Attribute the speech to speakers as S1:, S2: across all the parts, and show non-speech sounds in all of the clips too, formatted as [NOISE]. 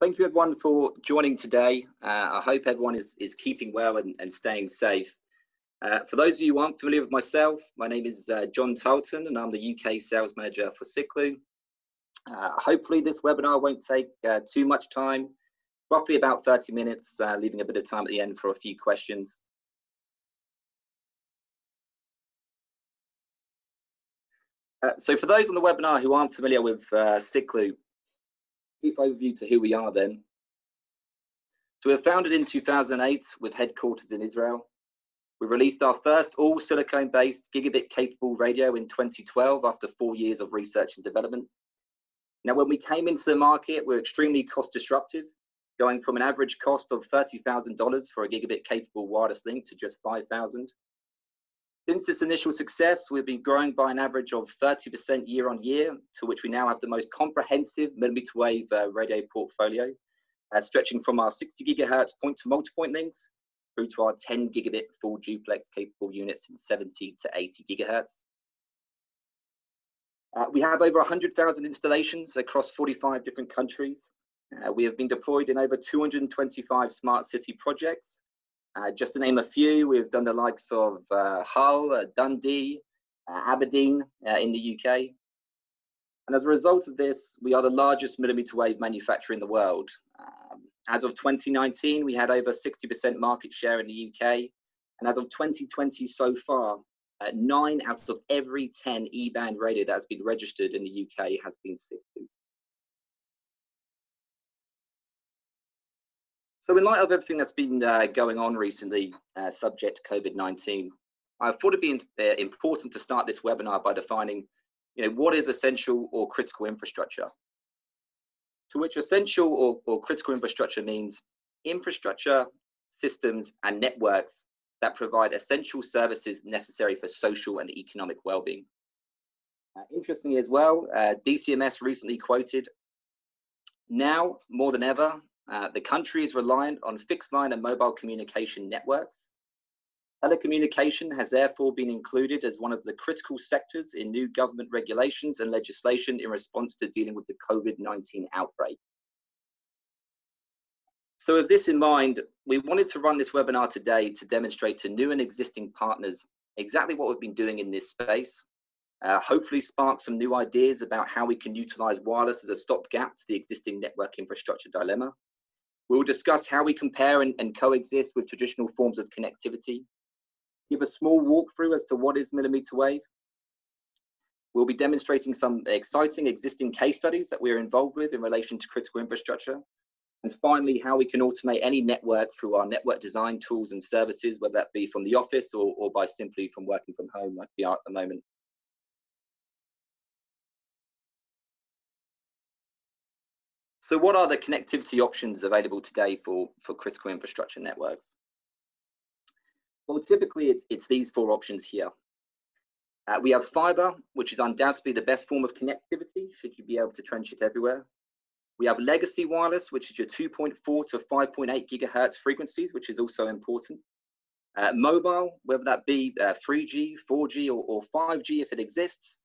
S1: Thank you everyone for joining today. Uh, I hope everyone is, is keeping well and, and staying safe. Uh, for those of you who aren't familiar with myself, my name is uh, John Tarlton and I'm the UK Sales Manager for Siklu. Uh, hopefully this webinar won't take uh, too much time, roughly about 30 minutes, uh, leaving a bit of time at the end for a few questions. so for those on the webinar who aren't familiar with uh, Siklu, brief overview to who we are then. So we were founded in 2008 with headquarters in Israel. We released our first all silicone-based gigabit-capable radio in 2012 after four years of research and development. Now, when we came into the market, we were extremely cost disruptive, going from an average cost of $30,000 for a gigabit-capable wireless link to just 5,000. Since this initial success, we've been growing by an average of 30% year on year, to which we now have the most comprehensive millimeter wave uh, radio portfolio, uh, stretching from our 60 gigahertz point to multipoint links through to our 10 gigabit full duplex capable units in 70 to 80 gigahertz. Uh, we have over 100,000 installations across 45 different countries. Uh, we have been deployed in over 225 smart city projects uh, just to name a few, we've done the likes of uh, Hull, uh, Dundee, uh, Aberdeen uh, in the UK. And as a result of this, we are the largest millimeter wave manufacturer in the world. Um, as of 2019, we had over 60% market share in the UK. And as of 2020 so far, uh, nine out of every 10 E-band radio that has been registered in the UK has been Siklu. So in light of everything that's been uh, going on recently, uh, subject to COVID-19, I thought it'd be uh, important to start this webinar by defining, you know, what is essential or critical infrastructure? To which essential or, or critical infrastructure means infrastructure, systems, and networks that provide essential services necessary for social and economic well-being. Uh, interestingly as well, uh, DCMS recently quoted, now more than ever, uh, the country is reliant on fixed line and mobile communication networks. Telecommunication has therefore been included as one of the critical sectors in new government regulations and legislation in response to dealing with the COVID-19 outbreak. So with this in mind, we wanted to run this webinar today to demonstrate to new and existing partners exactly what we've been doing in this space, uh, hopefully spark some new ideas about how we can utilize wireless as a stopgap to the existing network infrastructure dilemma, we will discuss how we compare and, and coexist with traditional forms of connectivity, give a small walkthrough as to what is millimeter wave. We'll be demonstrating some exciting existing case studies that we're involved with in relation to critical infrastructure. And finally, how we can automate any network through our network design tools and services, whether that be from the office or, or by simply from working from home like we are at the moment. So what are the connectivity options available today for, for critical infrastructure networks? Well, typically it's, it's these four options here. Uh, we have fiber, which is undoubtedly the best form of connectivity, should you be able to trench it everywhere. We have legacy wireless, which is your 2.4 to 5.8 gigahertz frequencies, which is also important. Uh, mobile, whether that be uh, 3G, 4G, or, or, 5G if it exists.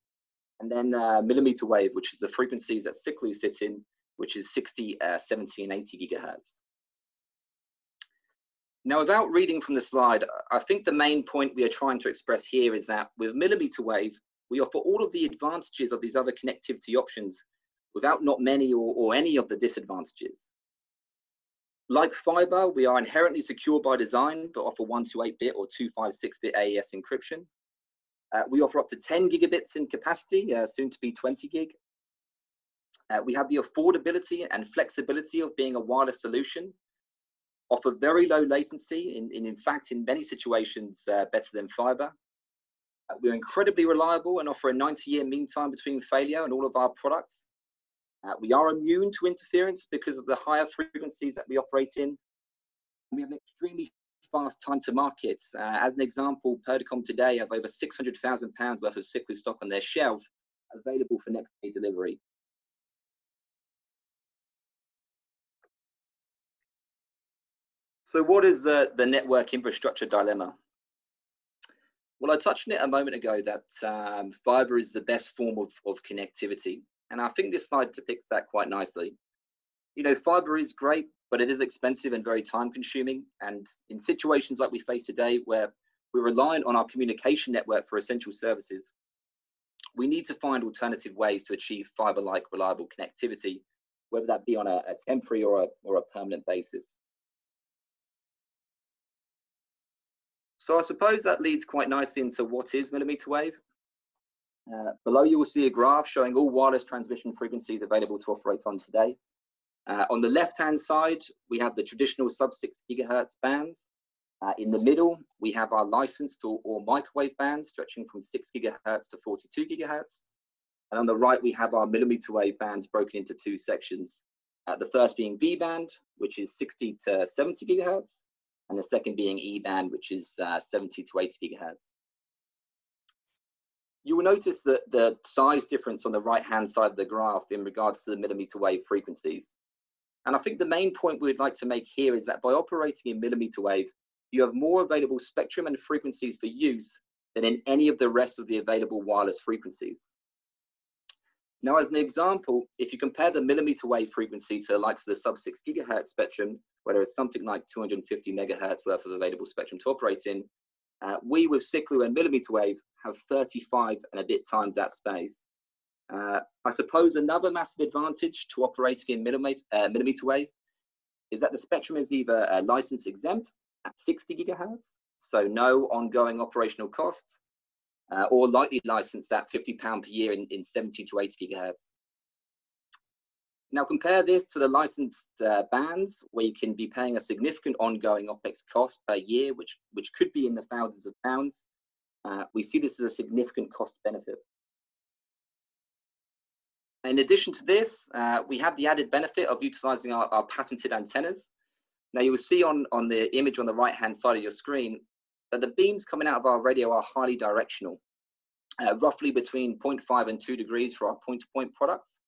S1: And then uh, millimeter wave, which is the frequencies that Siklu sits in, which is 60, uh, 70, and 80 gigahertz. Now, without reading from the slide, I think the main point we are trying to express here is that with millimeter wave, we offer all of the advantages of these other connectivity options without not many or, or any of the disadvantages. Like fiber, we are inherently secure by design, but offer 1 to 8 bit or 256-bit AES encryption. Uh, we offer up to 10 gigabits in capacity, uh, soon to be 20 gig, uh, we have the affordability and flexibility of being a wireless solution, offer very low latency, in, in, in fact, in many situations, uh, better than fiber. Uh, we're incredibly reliable and offer a 90 year mean time between failure on all of our products. Uh, we are immune to interference because of the higher frequencies that we operate in. We have an extremely fast time to market. Uh, as an example, Purdicom today have over £600,000 worth of Siklu stock on their shelf available for next day delivery. So what is the, the network infrastructure dilemma? Well, I touched on it a moment ago that um, fiber is the best form of, of connectivity. And I think this slide depicts that quite nicely. you know, fiber is great, but it is expensive and very time consuming. And in situations like we face today, where we're reliant on our communication network for essential services, we need to find alternative ways to achieve fiber-like reliable connectivity, whether that be on a, a temporary or a, or a permanent basis. So I suppose that leads quite nicely into what is millimeter wave. Uh, below you will see a graph showing all wireless transmission frequencies available to operate on today. Uh, on the left-hand side, we have the traditional sub-6 gigahertz bands. Uh, in the middle, we have our licensed or, or, microwave bands stretching from 6 gigahertz to 42 gigahertz. And on the right, we have our millimeter wave bands broken into two sections. Uh, the first being V band, which is 60 to 70 gigahertz, and the second being E band, which is uh, 70 to 80 gigahertz. You will notice that the size difference on the right-hand side of the graph in regards to the millimeter wave frequencies. And I think the main point we'd like to make here is that by operating in millimeter wave, you have more available spectrum and frequencies for use than in any of the rest of the available wireless frequencies. Now, as an example, if you compare the millimeter wave frequency to the likes of the sub 6 gigahertz spectrum, where there is something like 250 megahertz worth of available spectrum to operate in, uh, we with Siklu and millimeter wave have 35 and a bit times that space. Uh, I suppose another massive advantage to operating in millimeter, uh, millimeter wave is that the spectrum is either uh, license exempt at 60 gigahertz, so no ongoing operational cost, uh, or lightly licensed at 50 pound per year in, in 70 to 80 gigahertz. Now compare this to the licensed uh, bands where you can be paying a significant ongoing OPEX cost per year, which, which could be in the thousands of pounds. Uh, we see this as a significant cost benefit. In addition to this, uh, we have the added benefit of utilizing our, our patented antennas. Now you will see on, on the image on the right hand side of your screen that the beams coming out of our radio are highly directional, uh, roughly between 0.5 and 2 degrees for our point-to-point -point products,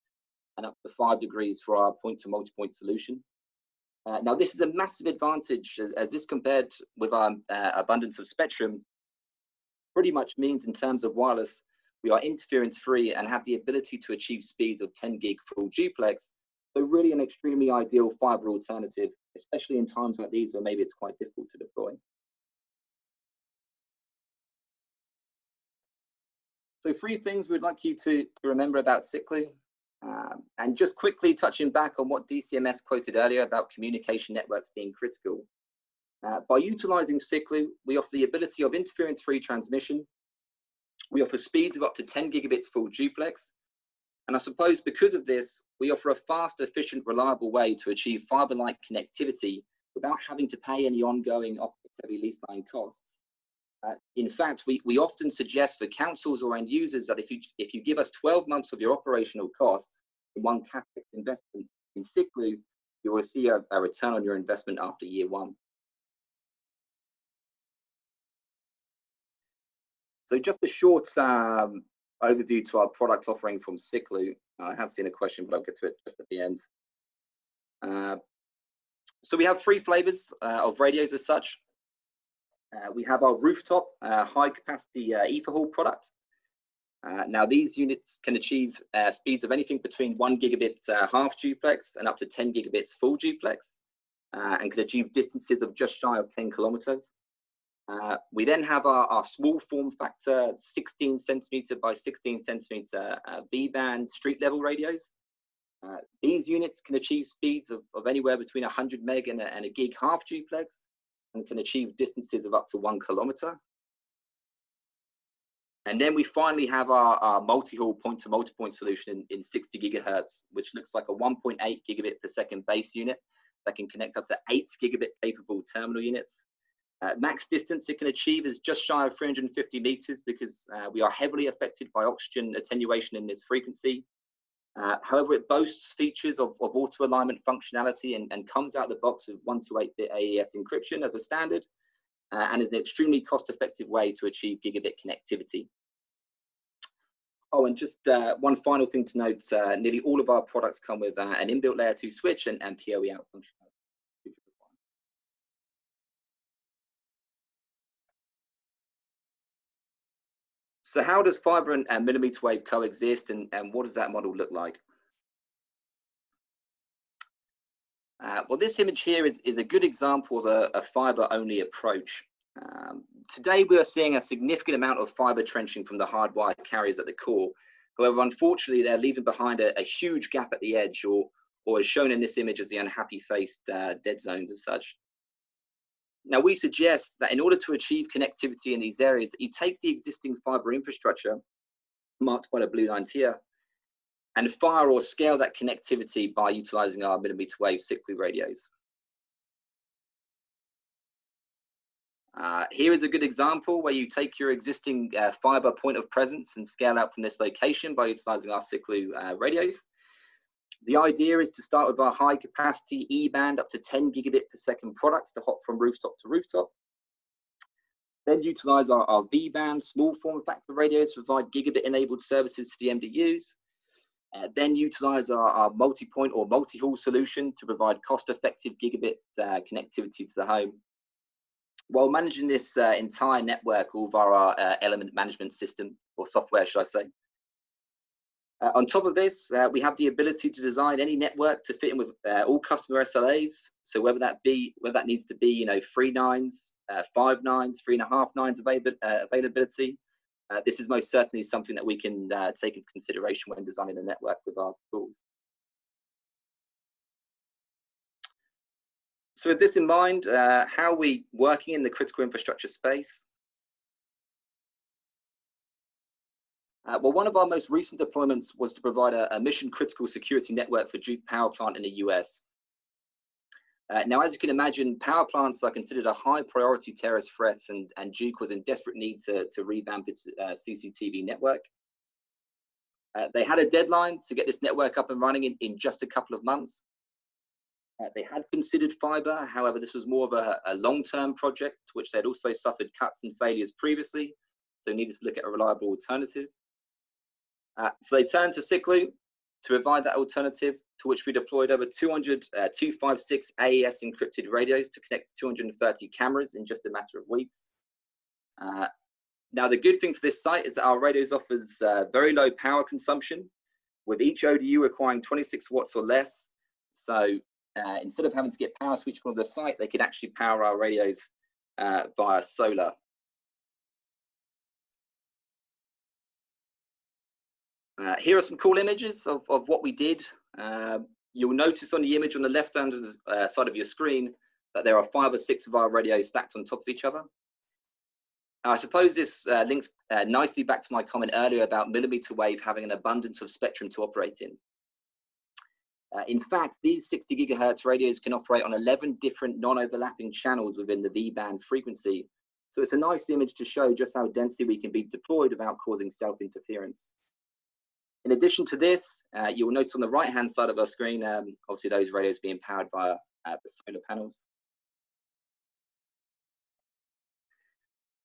S1: and up to 5 degrees for our point-to-multipoint solution. Uh, now, this is a massive advantage as, as this compared with our uh, abundance of spectrum pretty much means in terms of wireless, we are interference free and have the ability to achieve speeds of 10 gig full duplex. So really an extremely ideal fiber alternative, especially in times like these where maybe it's quite difficult to deploy. So three things we'd like you to, to remember about Siklu. Um, and just quickly touching back on what DCMS quoted earlier about communication networks being critical. Uh, by utilizing Siklu, we offer the ability of interference-free transmission. We offer speeds of up to 10 gigabits full duplex. And I suppose because of this, we offer a fast, efficient, reliable way to achieve fiber-like connectivity without having to pay any ongoing OPEX-heavy lease line costs. Uh, in fact, we, we often suggest for councils or end users that if you, if you give us 12 months of your operational cost in one CapEx investment in Siklu, you will see a, a return on your investment after year one. So just a short um, overview to our product offering from Siklu. I have seen a question, but I'll get to it just at the end. Uh, so we have three flavors uh, of radios as such. Uh, we have our rooftop uh, high capacity uh, EtherHaul product. Uh, now these units can achieve uh, speeds of anything between one gigabit half duplex and up to 10 gigabits full duplex and can achieve distances of just shy of 10 kilometers. we then have our, our, small form factor 16 centimeter by 16 centimeter V-band street level radios. these units can achieve speeds of, of anywhere between 100 meg and a, and a gig half duplex and can achieve distances of up to one kilometer. And then we finally have our, our MultiHaul point-to-multipoint solution in, in 60 gigahertz, which looks like a 1.8 gigabit per second base unit that can connect up to 8 gigabit capable terminal units. Uh, max distance it can achieve is just shy of 350 meters because uh, we are heavily affected by oxygen attenuation in this frequency. Uh, however, it boasts features of, of auto alignment functionality and, and comes out of the box with 128-bit AES encryption as a standard uh, and is an extremely cost-effective way to achieve gigabit connectivity. Oh, and just uh, one final thing to note, uh, nearly all of our products come with uh, an inbuilt layer 2 switch and, and PoE out functionality. So how does fiber and, and millimeter wave coexist and, and what does that model look like? Uh, well, this image here is, is a good example of a, a fiber-only approach. Um, today, we are seeing a significant amount of fiber trenching from the hardwired carriers at the core. However, unfortunately, they're leaving behind a, a huge gap at the edge, or, or as shown in this image as the unhappy-faced uh, dead zones as such. Now, we suggest that in order to achieve connectivity in these areas, that you take the existing fiber infrastructure, marked by the blue lines here, and fire or scale that connectivity by utilizing our millimeter wave Siklu radios. Uh, here is a good example where you take your existing uh, fiber point of presence and scale out from this location by utilizing our Siklu uh, radios. The idea is to start with our high capacity E-band up to 10 gigabit per second products to hop from rooftop to rooftop. Then utilize our, our V-band small form factor radios to provide gigabit enabled services to the MDUs. Uh, then utilize our, our multi-point or MultiHaul solution to provide cost-effective gigabit uh, connectivity to the home. While managing this uh, entire network all via our uh, element management system, or software, should I say. Uh, on top of this, uh, we have the ability to design any network to fit in with all customer SLAs. So whether that be, whether that needs to be, you know, three nines, five nines, three and a half nines availability, uh, this is most certainly something that we can uh, take into consideration when designing the network with our tools. So with this in mind, uh, how are we working in the critical infrastructure space? Uh, well, one of our most recent deployments was to provide a, a mission critical security network for Duke Power Plant in the US. Uh, now, as you can imagine, power plants are considered a high priority terrorist threat, and, and Duke was in desperate need to, to revamp its uh, CCTV network. Uh, they had a deadline to get this network up and running in, in just a couple of months. Uh, they had considered fiber, however, this was more of a, a long term project, which they'd also suffered cuts and failures previously, so needed to look at a reliable alternative. Uh, so they turned to Siklu to provide that alternative to which we deployed over 200 uh, 256 AES encrypted radios to connect to 230 cameras in just a matter of weeks. Uh, now, the good thing for this site is that our radios offers uh, very low power consumption, with each ODU requiring 26 watts or less. So uh, instead of having to get power switched from the site, they could actually power our radios via solar. Uh, here are some cool images of, of what we did. Uh, you'll notice on the image on the left hand uh, side of your screen that there are five or six of our radios stacked on top of each other. I suppose this uh, links uh, nicely back to my comment earlier about millimeter wave having an abundance of spectrum to operate in. Uh, in fact, these 60 gigahertz radios can operate on 11 different non-overlapping channels within the V-band frequency. So it's a nice image to show just how densely we can be deployed without causing self-interference. In addition to this, uh, you'll notice on the right-hand side of our screen, um, obviously those radios being powered by uh, the solar panels.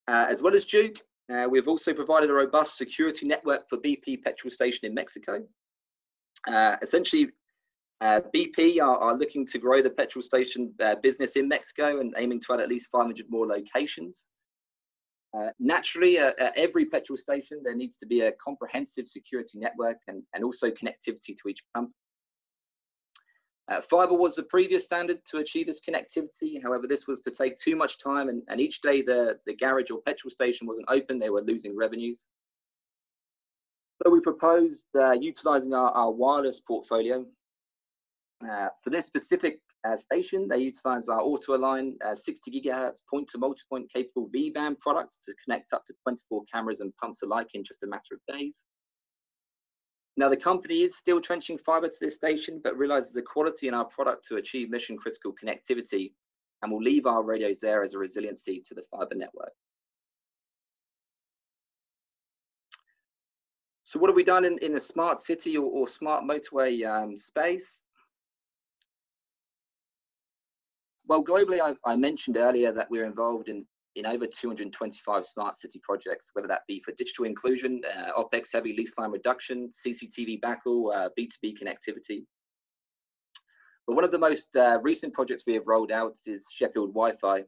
S1: Uh, as well as Duke, uh, we've also provided a robust security network for BP petrol station in Mexico. Uh, essentially, uh, BP are, are, looking to grow the petrol station business in Mexico and aiming to add at least 500 more locations. Uh, naturally, uh, at every petrol station, there needs to be a comprehensive security network and, and also connectivity to each pump. Uh, fiber was the previous standard to achieve this connectivity. However, this was to take too much time and, and each day the, the garage or petrol station wasn't open, they were losing revenues. So we proposed uh, utilizing our, our wireless portfolio. Uh, for this specific uh, station. They utilize our auto-align uh, 60 gigahertz point to multi-point capable V-band product to connect up to 24 cameras and pumps alike in just a matter of days. Now the company is still trenching fiber to this station, but realizes the quality in our product to achieve mission critical connectivity and will leave our radios there as a resiliency to the fiber network. So what have we done in, in the smart city or, or smart motorway um, space? Well, globally, I, I, mentioned earlier that we're involved in, in over 225 smart city projects, whether that be for digital inclusion, uh, OPEX heavy lease line reduction, CCTV backhaul, uh, B2B connectivity. But one of the most uh, recent projects we have rolled out is Sheffield Wi-Fi.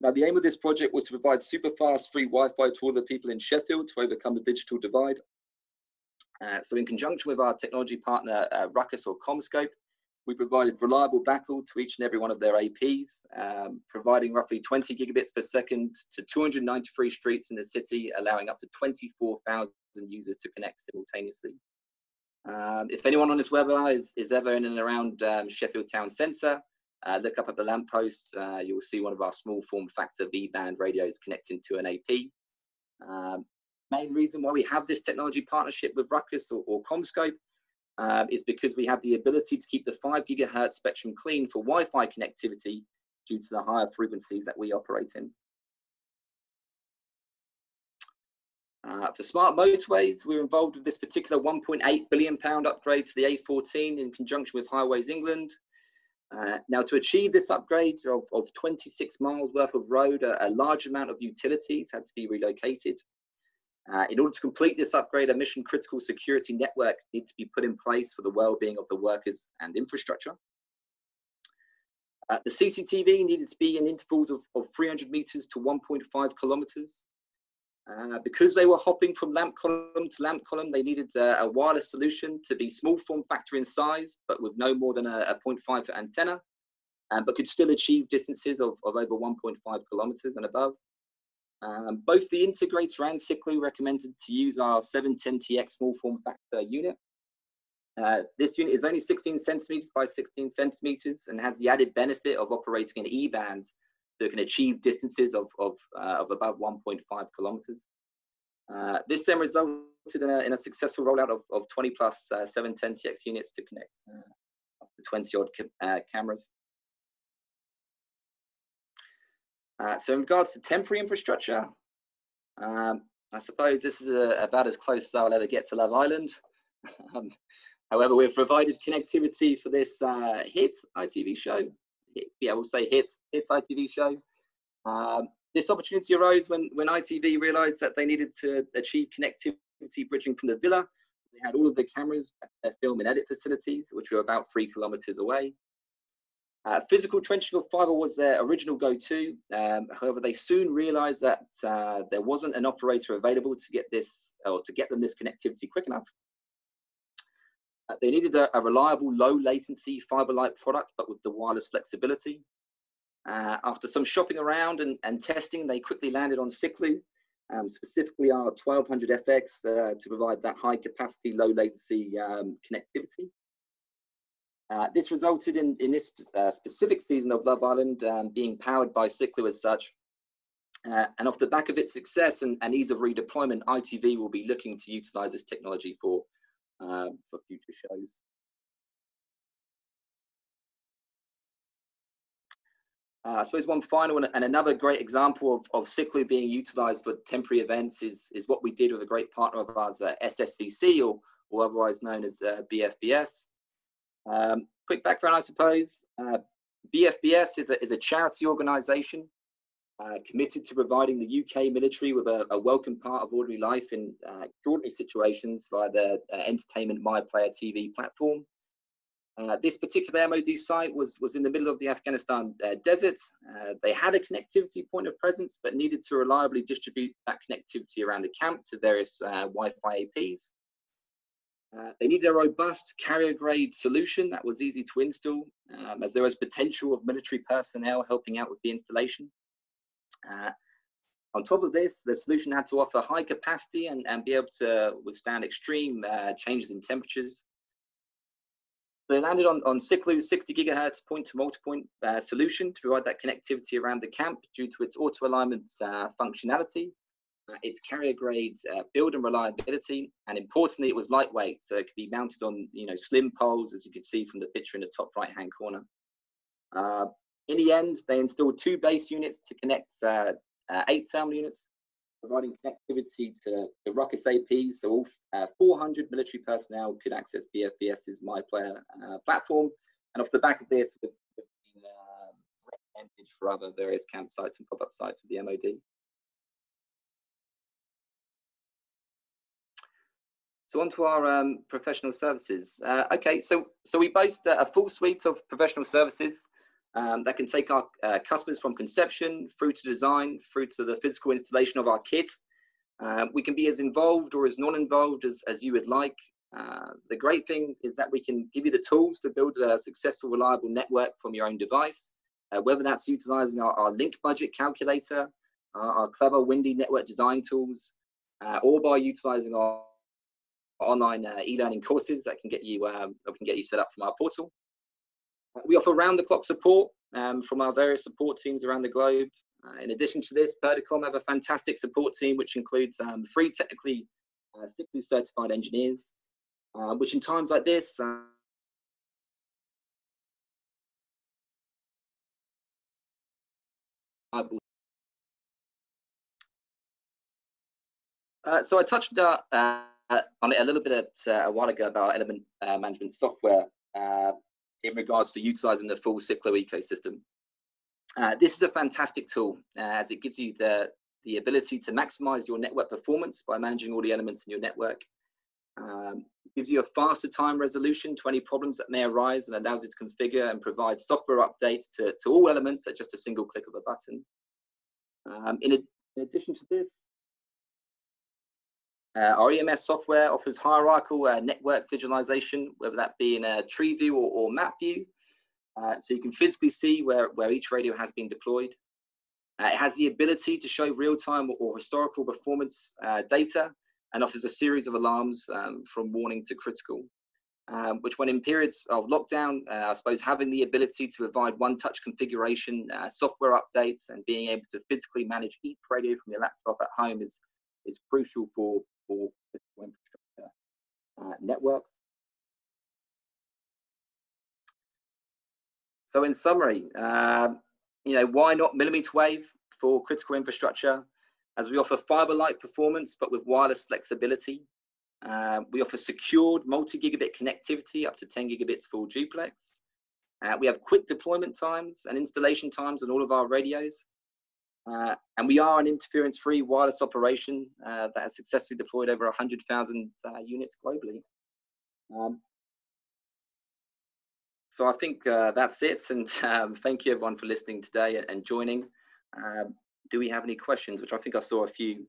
S1: Now, the aim of this project was to provide super fast free Wi-Fi to all the people in Sheffield to overcome the digital divide. Uh, so in conjunction with our technology partner, uh, Ruckus or CommScope, we provided reliable backhaul to each and every one of their APs, um, providing roughly 20 gigabits per second to 293 streets in the city, allowing up to 24,000 users to connect simultaneously. Um, if anyone on this webinar is, is ever in and around um, Sheffield Town Centre, uh, look up at the lamppost, uh, you'll see one of our small form factor V-band radios connecting to an AP. Um, main reason why we have this technology partnership with Ruckus or, or CommScope um, is because we have the ability to keep the 5 gigahertz spectrum clean for Wi-Fi connectivity due to the higher frequencies that we operate in. Uh, for smart motorways, we are involved with this particular 1.8 billion pound upgrade to the A14 in conjunction with Highways England. Uh, now, to achieve this upgrade of, of 26 miles worth of road, a, a large amount of utilities had to be relocated. Uh, in order to complete this upgrade, a mission critical security network needs to be put in place for the well-being of the workers and infrastructure. Uh, the CCTV needed to be in intervals of, of 300 meters to 1.5 kilometers. Uh, because they were hopping from lamp column to lamp column, they needed a, a, wireless solution to be small form factor in size, but with no more than a, a 0.5 foot antenna, um, but could still achieve distances of, of over 1.5 kilometers and above. Um, both the integrator and Siklu recommended to use our 710TX small form factor unit. Uh, this unit is only 16 centimeters by 16 centimeters and has the added benefit of operating in E-band that can achieve distances of, of, uh, of about 1.5 kilometers. Uh, this then resulted in a, in a, successful rollout of, of 20 plus uh, 710TX units to connect uh, up to 20 odd ca cameras. Uh, so in regards to temporary infrastructure, um, I suppose this is a, about as close as I'll ever get to Love Island. [LAUGHS] um, however, we've provided connectivity for this uh, hit ITV show. Yeah, we'll say hit, hit ITV show. Um, this opportunity arose when, when ITV realized that they needed to achieve connectivity bridging from the villa. They had all of the cameras at their film and edit facilities, which were about three kilometers away. Uh, physical trenching of fiber was their original go-to. Um, however, they soon realized that uh, there wasn't an operator available to get this or to get them this connectivity quick enough. Uh, they needed a, a, reliable, low latency fiber-like product, but with the wireless flexibility. Uh, after some shopping around and, and, testing, they quickly landed on Siklu, um, specifically our 1200FX uh, to provide that high capacity, low latency um, connectivity. Uh, this resulted in, in this uh, specific season of Love Island um, being powered by Siklu as such. Uh, and off the back of its success and, and, ease of redeployment, ITV will be looking to utilize this technology for, um, for future shows. Uh, I suppose one final one, and another great example of, of Siklu being utilized for temporary events is, is what we did with a great partner of ours, uh, SSVC, or, or otherwise known as uh, BFBS. Um, quick background, I suppose. Uh, BFBS is a, is a charity organisation uh, committed to providing the UK military with a, a welcome part of ordinary life in uh, extraordinary situations via the uh, Entertainment My Player TV platform. Uh, this particular MOD site was, was in the middle of the Afghanistan uh, desert. they had a connectivity point of presence, but needed to reliably distribute that connectivity around the camp to various Wi-Fi APs. Uh, they needed a robust carrier grade solution that was easy to install, um, as there was potential of military personnel helping out with the installation. Uh, on top of this, the solution had to offer high capacity and, and be able to withstand extreme uh, changes in temperatures. They landed on, on Siklu's 60 gigahertz point to multipoint uh, solution to provide that connectivity around the camp due to its auto alignment uh, functionality its carrier grades uh, build and reliability, and importantly, it was lightweight, so it could be mounted on you know slim poles, as you can see from the picture in the top right-hand corner. Uh, in the end, they installed two base units to connect uh, uh, eight terminal units, providing connectivity to the Ruckus AP, so all uh, 400 military personnel could access BFBS's MyPlayer platform, and off the back of this, we've been recommended for other various campsites and pop-up sites for the MOD. So on to our um, professional services. Uh, okay, so so we boast a full suite of professional services um, that can take our uh, customers from conception through to design, through to the physical installation of our kits. Uh, we can be as involved or as non-involved as, as you would like. Uh, the great thing is that we can give you the tools to build a successful, reliable network from your own device, uh, whether that's utilizing our, our, link budget calculator, our clever windy network design tools, uh, or by utilizing our online uh, e-learning courses that can get you um, that can get you set up from our portal. We offer round-the-clock support um, from our various support teams around the globe. Uh, in addition to this, Purdicom have a fantastic support team which includes um, three technically uh, certified engineers, uh, which in times like this, uh, uh, so I touched uh, uh, on it a little bit at, uh, a while ago about element uh, management software uh, in regards to utilizing the full Siklu ecosystem. this is a fantastic tool as it gives you the, the ability to maximize your network performance by managing all the elements in your network um, gives you a faster time resolution to any problems that may arise and allows you to configure and provide software updates to, to all elements at just a single click of a button. Um, in, a, in, addition to this, uh, our EMS software offers hierarchical uh, network visualization, whether that be in a tree view or, or map view. Uh, so you can physically see where, where each radio has been deployed. Uh, it has the ability to show real-time or historical performance uh, data and offers a series of alarms um, from warning to critical, um, which when in periods of lockdown, uh, I suppose having the ability to provide one-touch configuration, software updates, and being able to physically manage each radio from your laptop at home is, is crucial for, for critical infrastructure uh, networks. So in summary, um, you know, why not millimeter wave for critical infrastructure? as we offer fiber-like performance, but with wireless flexibility. Uh, we offer secured multi-gigabit connectivity up to 10 gigabits full duplex. Uh, we have quick deployment times and installation times on all of our radios. Uh, and we are an interference-free wireless operation uh, that has successfully deployed over 100,000 uh, units globally. Um, so I think uh, that's it. And um, thank you everyone for listening today and joining. Um, do we have any questions? Which I think I saw a few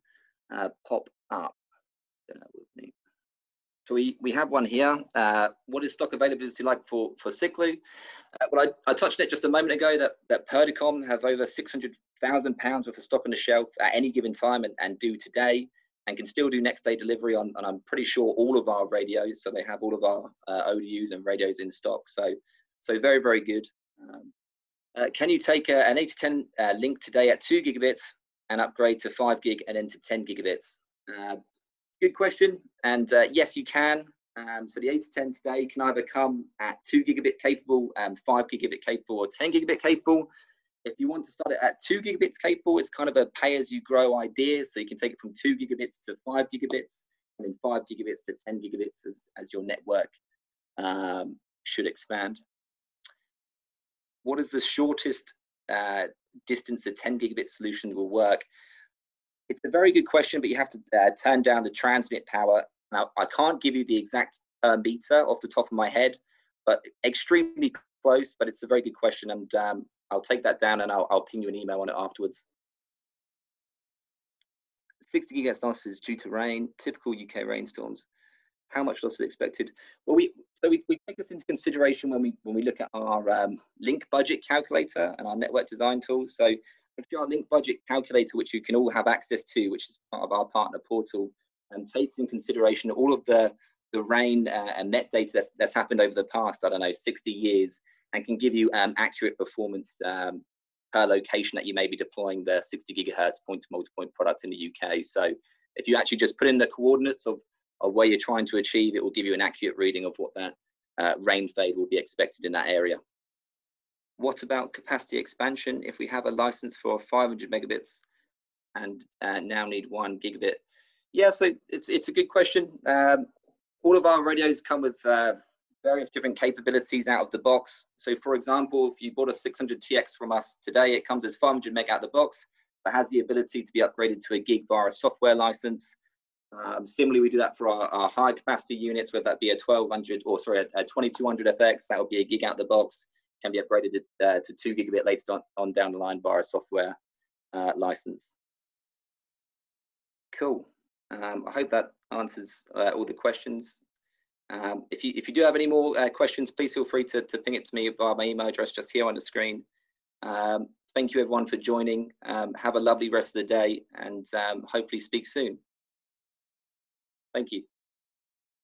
S1: uh, pop up. So we, we have one here. Uh, what is stock availability like for, for Siklu? Uh, well, I, I touched on it just a moment ago that, that Purdicom have over 600,000 pounds worth of stock on the shelf at any given time and, and do today and can still do next day delivery on, and I'm pretty sure all of our radios. So they have all of our uh, ODUs and radios in stock. So, so very, very good. Um, uh, can you take a, an 8 to 10 uh, link today at 2 gigabits and upgrade to 5 gig and then to 10 gigabits? Uh, good question. And uh, yes, you can. Um, so the 8 to 10 today can either come at 2 gigabit capable, um, 5 gigabit capable, or 10 gigabit capable. If you want to start it at 2 gigabits capable, it's kind of a pay as you grow idea. So you can take it from 2 gigabits to 5 gigabits and then 5 gigabits to 10 gigabits as, as your network um, should expand what is the shortest uh, distance a 10 gigabit solution will work? It's a very good question, but you have to uh, turn down the transmit power. Now, I can't give you the exact meter off the top of my head, but extremely close, but it's a very good question. And um, I'll take that down and I'll, I'll ping you an email on it afterwards. 60 gigahertz loss is due to rain, typical UK rainstorms how much loss is expected? Well, we so we, we take this into consideration when we when we look at our um, link budget calculator and our network design tools. So our link budget calculator, which you can all have access to, which is part of our partner portal, and takes in consideration all of the the rain uh, and net data that's, that's happened over the past, I don't know, 60 years, and can give you um, accurate performance um, per location that you may be deploying the 60 gigahertz point to multipoint product in the UK. So if you actually just put in the coordinates of of where you're trying to achieve, it will give you an accurate reading of what that uh, rain fade will be expected in that area. What about capacity expansion? If we have a license for 500 megabits and uh, now need one gigabit. Yeah, so it's, it's a good question. Um, all of our radios come with uh, various different capabilities out of the box. So for example, if you bought a 600 TX from us today, it comes as 500 meg out of the box, but has the ability to be upgraded to a gig via a software license. Um, similarly, we do that for our, our, high capacity units, whether that be a 1200 or sorry, a, a 2200 FX, that would be a gig out of the box, can be upgraded to, uh, to two gigabit later on, on, down the line via a software uh, license. Cool. Um, I hope that answers uh, all the questions. Um, if, you, if you do have any more uh, questions, please feel free to, to ping it to me via my email address just here on the screen. Um, thank you everyone for joining. Um, have a lovely rest of the day and um, hopefully speak soon. Thank you.